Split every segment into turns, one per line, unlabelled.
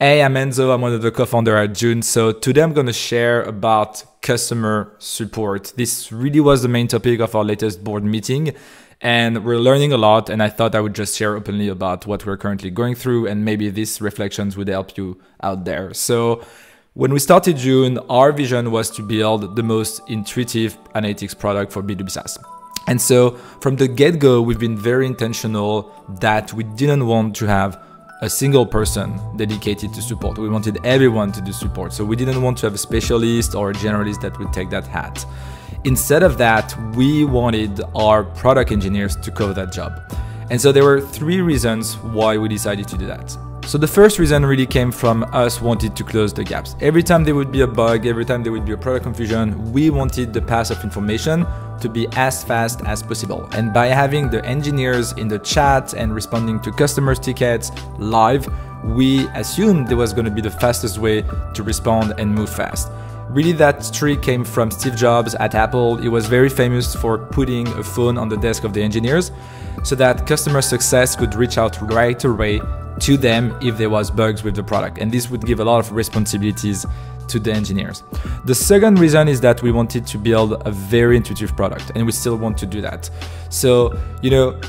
Hey, I'm Enzo. I'm one of the co-founder at June. So today I'm going to share about customer support. This really was the main topic of our latest board meeting and we're learning a lot and I thought I would just share openly about what we're currently going through and maybe these reflections would help you out there. So when we started June, our vision was to build the most intuitive analytics product for B2B SaaS. And so from the get-go, we've been very intentional that we didn't want to have a single person dedicated to support. We wanted everyone to do support. So we didn't want to have a specialist or a generalist that would take that hat. Instead of that, we wanted our product engineers to cover that job. And so there were three reasons why we decided to do that. So the first reason really came from us wanted to close the gaps. Every time there would be a bug, every time there would be a product confusion, we wanted the path of information to be as fast as possible. And by having the engineers in the chat and responding to customers' tickets live, we assumed there was going to be the fastest way to respond and move fast. Really, that trick came from Steve Jobs at Apple. He was very famous for putting a phone on the desk of the engineers so that customer success could reach out right away to them if there was bugs with the product. And this would give a lot of responsibilities to the engineers. The second reason is that we wanted to build a very intuitive product and we still want to do that. So, you know,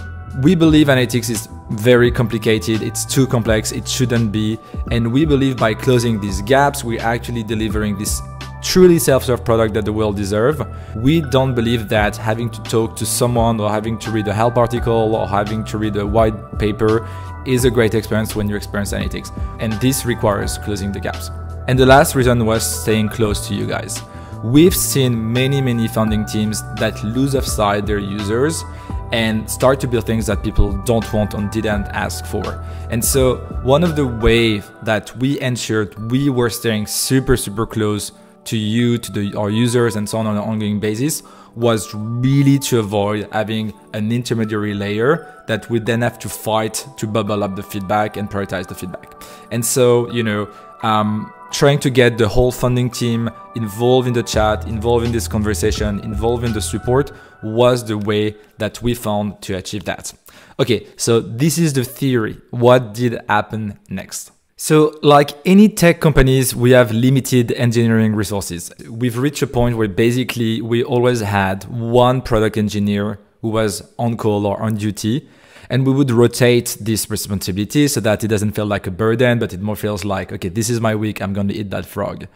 we believe analytics is very complicated, it's too complex, it shouldn't be. And we believe by closing these gaps, we're actually delivering this truly self-serve product that the world deserve. We don't believe that having to talk to someone or having to read a help article or having to read a white paper is a great experience when you experience analytics. And this requires closing the gaps. And the last reason was staying close to you guys. We've seen many, many founding teams that lose of sight their users and start to build things that people don't want and didn't ask for. And so one of the ways that we ensured we were staying super, super close to you, to the, our users and so on on an ongoing basis was really to avoid having an intermediary layer that would then have to fight to bubble up the feedback and prioritize the feedback. And so, you know, um, trying to get the whole funding team involved in the chat, involved in this conversation, involved in the support was the way that we found to achieve that. Okay, so this is the theory. What did happen next? So, like any tech companies, we have limited engineering resources. We've reached a point where basically we always had one product engineer who was on call or on duty. And we would rotate this responsibility so that it doesn't feel like a burden, but it more feels like, okay, this is my week, I'm going to eat that frog.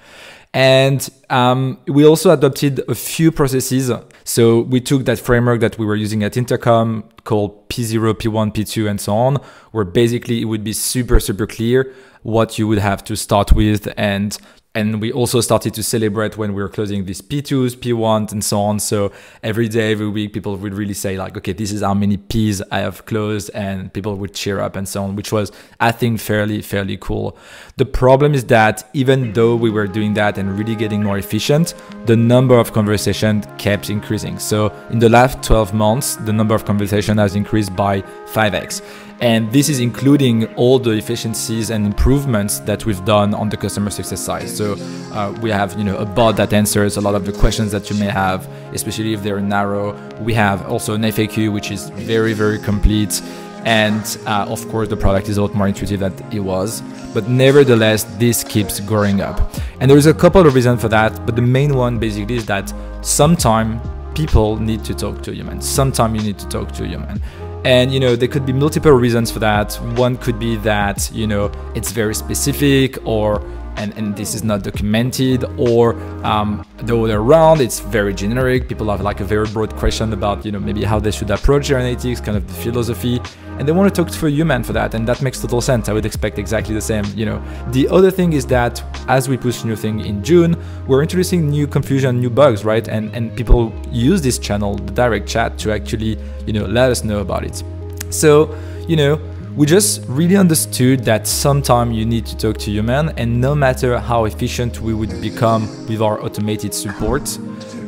And um, we also adopted a few processes. So we took that framework that we were using at Intercom called P0, P1, P2, and so on, where basically it would be super, super clear what you would have to start with and and we also started to celebrate when we were closing these P2s, P1s, and so on. So every day, every week, people would really say like, okay, this is how many Ps I have closed, and people would cheer up and so on, which was, I think, fairly, fairly cool. The problem is that even though we were doing that and really getting more efficient, the number of conversations kept increasing. So in the last 12 months, the number of conversations has increased by 5x. And this is including all the efficiencies and improvements that we've done on the customer success side. So uh, we have, you know, a bot that answers a lot of the questions that you may have, especially if they're narrow. We have also an FAQ, which is very, very complete. And uh, of course, the product is a lot more intuitive than it was. But nevertheless, this keeps growing up. And there is a couple of reasons for that. But the main one basically is that sometimes people need to talk to a human. Sometimes you need to talk to a human. And you know, there could be multiple reasons for that. One could be that, you know, it's very specific or and, and this is not documented or um, the other around it's very generic. People have like a very broad question about you know maybe how they should approach their analytics kind of the philosophy and they want to talk to a human for that and that makes total sense. I would expect exactly the same you know. The other thing is that as we push new thing in june we're introducing new confusion new bugs right? And and people use this channel the direct chat to actually you know let us know about it. So you know we just really understood that sometimes you need to talk to human and no matter how efficient we would become with our automated support,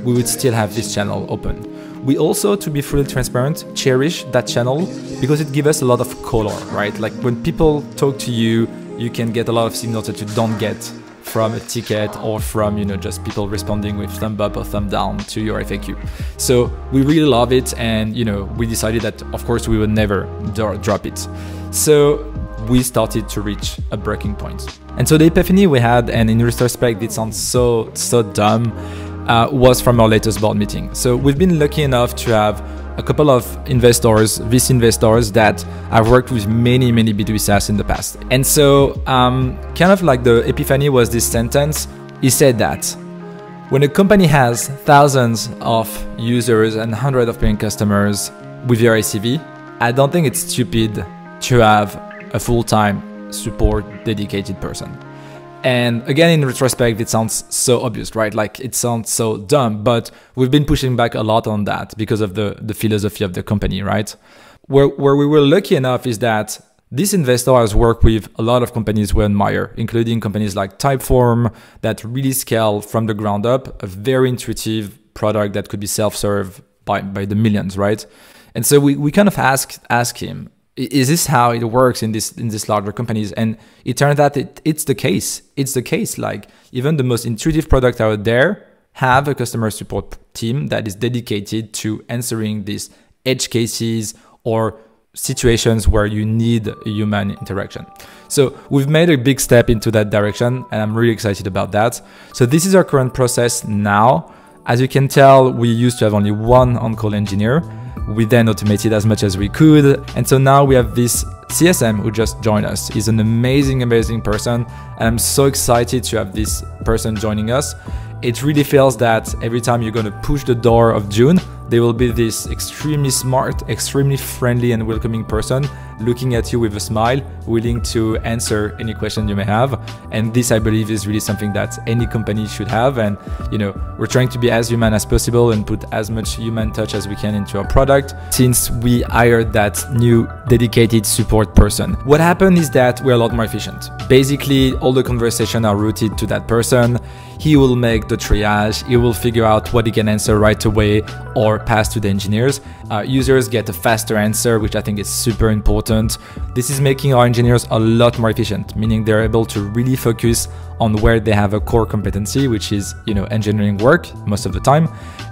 we would still have this channel open. We also, to be fully transparent, cherish that channel because it gives us a lot of color, right? Like when people talk to you, you can get a lot of signals that you don't get from a ticket or from you know just people responding with thumb up or thumb down to your FAQ. So we really love it, and you know we decided that of course we would never drop it. So we started to reach a breaking point. And so the epiphany we had, and in retrospect, it sounds so, so dumb, uh, was from our latest board meeting. So we've been lucky enough to have a couple of investors, VC investors that I've worked with many, many B2B SaaS in the past. And so, um, kind of like the epiphany was this sentence. He said that when a company has thousands of users and hundreds of paying customers with your ACV, I don't think it's stupid to have a full time support dedicated person. And again, in retrospect, it sounds so obvious, right? Like it sounds so dumb, but we've been pushing back a lot on that because of the, the philosophy of the company, right? Where, where we were lucky enough is that this investor has worked with a lot of companies we admire, including companies like Typeform that really scale from the ground up a very intuitive product that could be self-serve by, by the millions, right? And so we, we kind of asked ask him, is this how it works in this in these larger companies? And it turned out it, it's the case. It's the case like even the most intuitive product out there have a customer support team that is dedicated to answering these edge cases or situations where you need human interaction. So we've made a big step into that direction and i'm really excited about that. So this is our current process now. As you can tell we used to have only one on-call engineer we then automated as much as we could. And so now we have this CSM who just joined us. He's an amazing, amazing person. And I'm so excited to have this person joining us. It really feels that every time you're going to push the door of June, they will be this extremely smart, extremely friendly and welcoming person looking at you with a smile, willing to answer any question you may have. And this, I believe, is really something that any company should have. And, you know, we're trying to be as human as possible and put as much human touch as we can into our product since we hired that new dedicated support person. What happened is that we're a lot more efficient. Basically, all the conversations are routed to that person. He will make the triage, he will figure out what he can answer right away or pass to the engineers. Uh, users get a faster answer, which I think is super important. This is making our engineers a lot more efficient, meaning they're able to really focus on where they have a core competency, which is you know engineering work most of the time,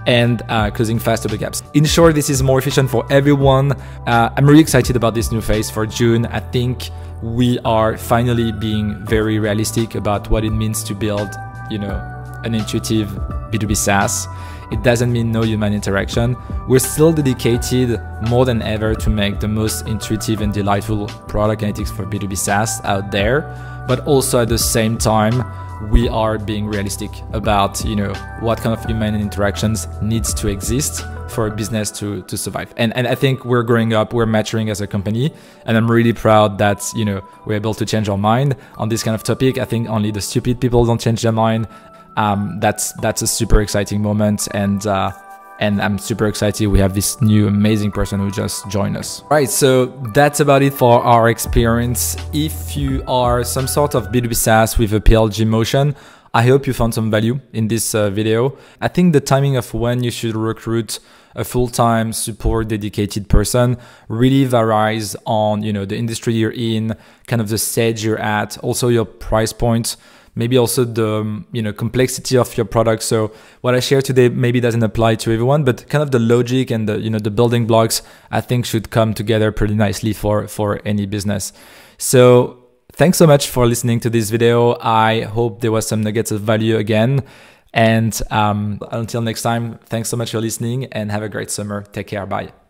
and uh, closing faster the gaps. In short, this is more efficient for everyone. Uh, I'm really excited about this new phase for June. I think we are finally being very realistic about what it means to build, you know, an intuitive B2B SaaS. It doesn't mean no human interaction. We're still dedicated more than ever to make the most intuitive and delightful product analytics for B2B SaaS out there, but also at the same time, we are being realistic about you know what kind of human interactions needs to exist for a business to to survive. And and i think we're growing up we're maturing as a company and i'm really proud that you know we're able to change our mind on this kind of topic. I think only the stupid people don't change their mind um, that's that's a super exciting moment and uh, and I'm super excited we have this new amazing person who just joined us. Right, so that's about it for our experience. If you are some sort of B2B SaaS with a PLG motion, I hope you found some value in this uh, video. I think the timing of when you should recruit a full-time support dedicated person really varies on you know the industry you're in, kind of the stage you're at, also your price point maybe also the um, you know complexity of your product. So what i share today maybe doesn't apply to everyone but kind of the logic and the you know the building blocks i think should come together pretty nicely for for any business. So thanks so much for listening to this video. I hope there was some nuggets of value again. And um, until next time thanks so much for listening and have a great summer. Take care. Bye